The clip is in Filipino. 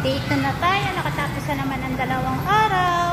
Day 2 na tayo. Nakatapos na naman ang dalawang araw.